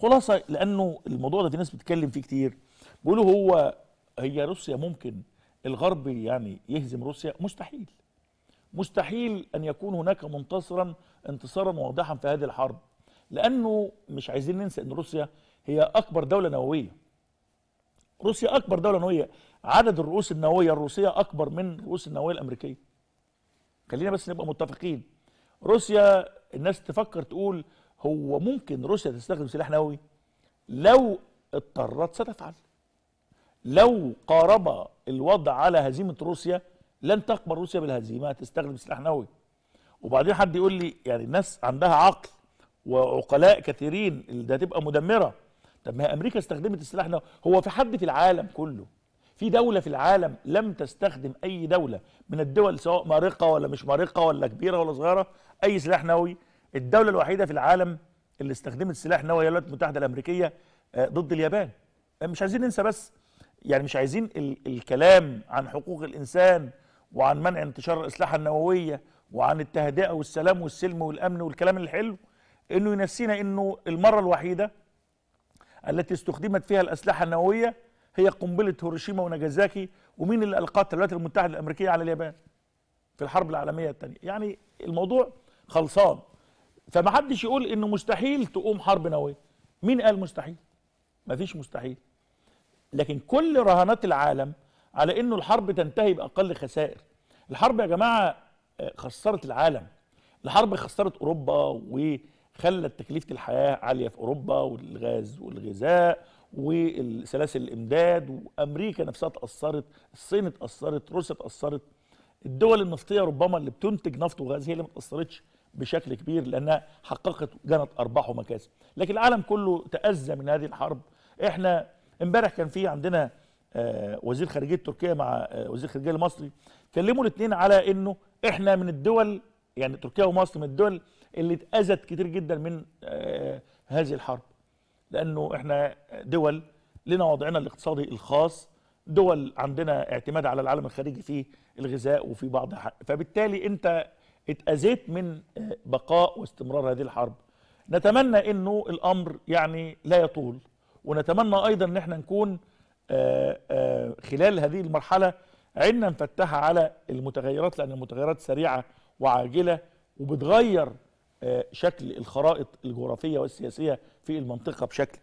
خلاصة لأنه الموضوع ده في ناس بتتكلم فيه كتير. بيقولوا هو هي روسيا ممكن الغرب يعني يهزم روسيا؟ مستحيل. مستحيل أن يكون هناك منتصرا انتصارا واضحا في هذه الحرب. لأنه مش عايزين ننسى إن روسيا هي أكبر دولة نووية. روسيا أكبر دولة نووية. عدد الرؤوس النووية الروسية أكبر من الرؤوس النووية الأمريكية. خلينا بس نبقى متفقين. روسيا الناس تفكر تقول هو ممكن روسيا تستخدم سلاح نووي؟ لو اضطرت ستفعل. لو قارب الوضع على هزيمة روسيا لن تقبل روسيا بالهزيمة تستخدم سلاح نووي. وبعدين حد يقول لي يعني الناس عندها عقل وعقلاء كثيرين اللي ده تبقى مدمرة. طب ما هي أمريكا استخدمت السلاح النووي هو في حد في العالم كله في دولة في العالم لم تستخدم أي دولة من الدول سواء مارقة ولا مش مارقة ولا كبيرة ولا صغيرة أي سلاح نووي الدولة الوحيدة في العالم اللي استخدمت سلاح نووي هي الولايات المتحدة الأمريكية آه، ضد اليابان. مش عايزين ننسى بس يعني مش عايزين ال الكلام عن حقوق الإنسان وعن منع انتشار الأسلحة النووية وعن التهدئة والسلام والسلم والأمن والكلام الحلو إنه ينسينا إنه المرة الوحيدة التي استخدمت فيها الأسلحة النووية هي قنبلة هيروشيما وناجازاكي ومين اللي ألقتها الولايات المتحدة الأمريكية على اليابان في الحرب العالمية الثانية؟ يعني الموضوع خلصان. فما حدش يقول إنه مستحيل تقوم حرب نووية. مين قال مستحيل؟ مفيش مستحيل. لكن كل رهانات العالم على إنه الحرب تنتهي بأقل خسائر. الحرب يا جماعة آه، خسرت العالم. الحرب خسرت أوروبا وخلت تكلفة الحياة عالية في أوروبا والغاز والغذاء والسلاسل الإمداد وأمريكا نفسها اتاثرت الصين اتأثرت روسيا اتاثرت الدول النفطية ربما اللي بتنتج نفط وغاز هي اللي ما اتاثرتش بشكل كبير لأنها حققت جنت أرباح ومكاسب. لكن العالم كله تأذى من هذه الحرب. إحنا إمبارح كان في عندنا آه، وزير خارجية تركيا مع آه، وزير خارجية المصري كلموا الاثنين على إنه إحنا من الدول يعني تركيا ومصر من الدول اللي اتاذت كتير جدا من آه، هذه الحرب. لأنه إحنا دول لنا وضعنا الاقتصادي الخاص دول عندنا اعتماد على العالم الخارجي في الغذاء وفي بعض ح- فبالتالي أنت اتأذيت من آه، بقاء واستمرار هذه الحرب. نتمنى إنه الأمر يعني لا يطول ونتمنى أيضا إن إحنا نكون آه، آه، خلال هذه المرحلة عيننا مفتحه على المتغيرات لأن المتغيرات سريعة وعاجلة وبتغير شكل الخرائط الجغرافية والسياسية في المنطقة بشكل